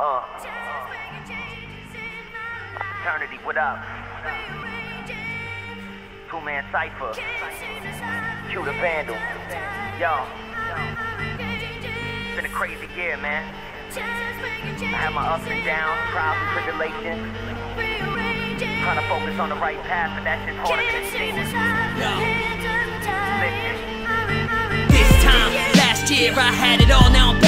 Uh. Eternity, what up? Two man cipher. Kue the vandal. Yo. It's been a crazy year, man. I had my ups and downs, trials and tribulations. Trying to focus on the right path, but that's just harder than it seems. Listen. This time last year I had it all, now I'm back here. Rock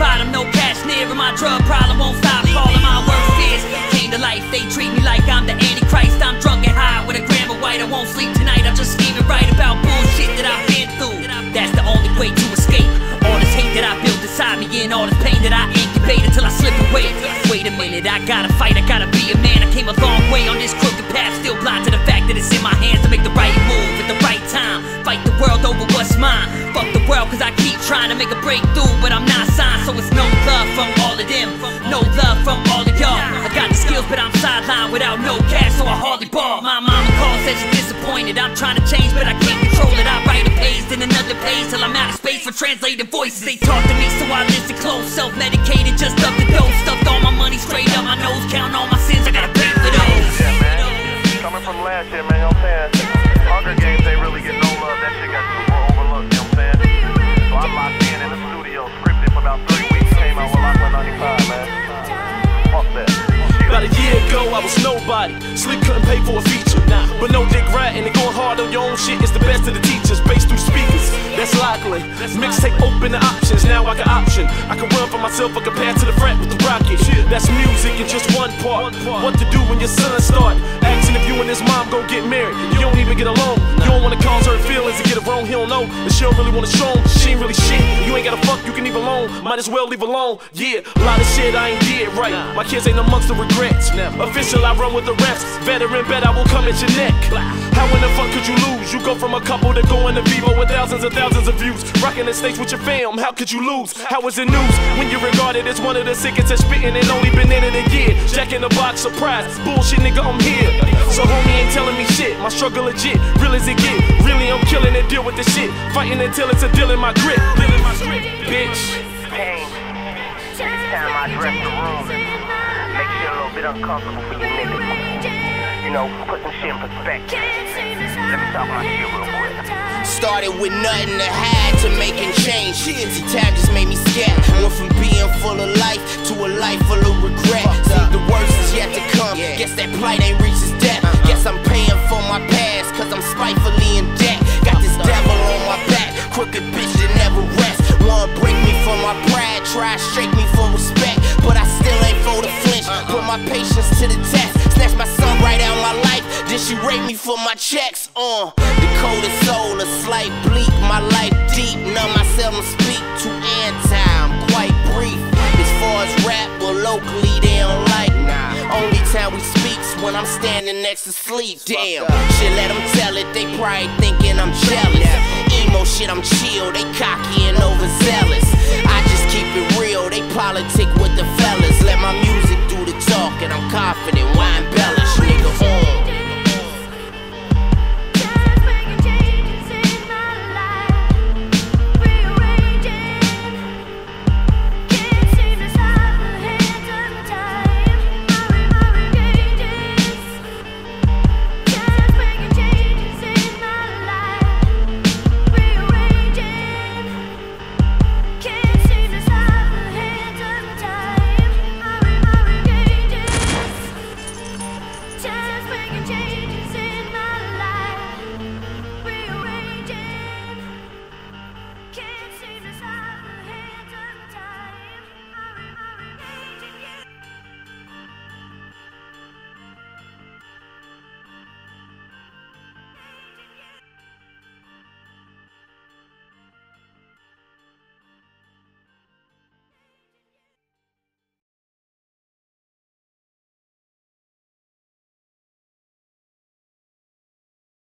bottom, no cash near, and my drug problem won't stop. Falling my worst fears came to life. They treat me like I'm the Antichrist. I'm drunk and high with a gram of white. I won't sleep tonight. I'm just scheming right about bullshit that I've been through. That's the only way to escape. All this hate that I built inside me and all this pain that I incubate until I slip away. Wait a minute, I gotta fight. I gotta be a man. I came a long way on this crooked path. Still blind to the fact that it's in my hands to make the right Fight the world over what's mine. Fuck the world, cause I keep trying to make a breakthrough, but I'm not signed, so it's no love from all of them. No love from all of y'all. I got the skills, but I'm sidelined without no cash, so I hardly ball. My mama calls, says she's disappointed. I'm trying to change, but I can't control it. I write a page, then another page till I'm out of space for translated voices. They talk to me, so I listen close. Self medicated, just up the dose. Stuffed all my money straight nobody. Sleep couldn't pay for a feature. But no dick rat, and going hard on your own shit is the best of the teachers. Based through speakers, that's likely. Mixtape open the options, now I got option. I can run for myself or compare to the frat with the rocket. That's music in just one part. What to do when your son start? You don't even get along. You don't wanna cause her feelings and get it wrong. He don't know. And she don't really wanna show him. She ain't really shit. You ain't gotta fuck, you can leave alone. Might as well leave alone. Yeah, a lot of shit I ain't did right. My kids ain't amongst the regrets. Official, I run with the refs. Veteran bet I will come at your neck. How in the fuck could you lose? You go from a couple to going to Vevo with thousands and thousands of views. Rocking the stage with your fam, how could you lose? How is it news when you're regarded as one of the sickest at spitting and only been in it a year? Jack in the box, surprise. Bullshit, nigga, I'm here. So homie ain't telling me shit. My struggle legit, real as it get. Really, I'm killing it, deal with the shit. Fighting until it's a deal in my grip. Deal in my grip, bitch. Pain. Every time I address the room, makes you a little bit uncomfortable for you niggas. You know, put some shit in perspective. Let me talk my shit real quick. Started with nothing to hide to making change. See, time just made me scared. Went from being try to shake me for respect. But I still ain't for the flinch. Put my patience to the test. Snatch my son right out my life. Then she rape me for my checks. Uh, the coldest soul, a slight bleak. My life deep, numb. I seldom speak to anti. I'm quite brief. As far as rap, well, locally they don't like. Nah. Only time we speak's when I'm standing next to sleep. Damn, shit, let them tell it. They probably thinking I'm jealous. Emo shit, I'm chill. They cocky and overzealous.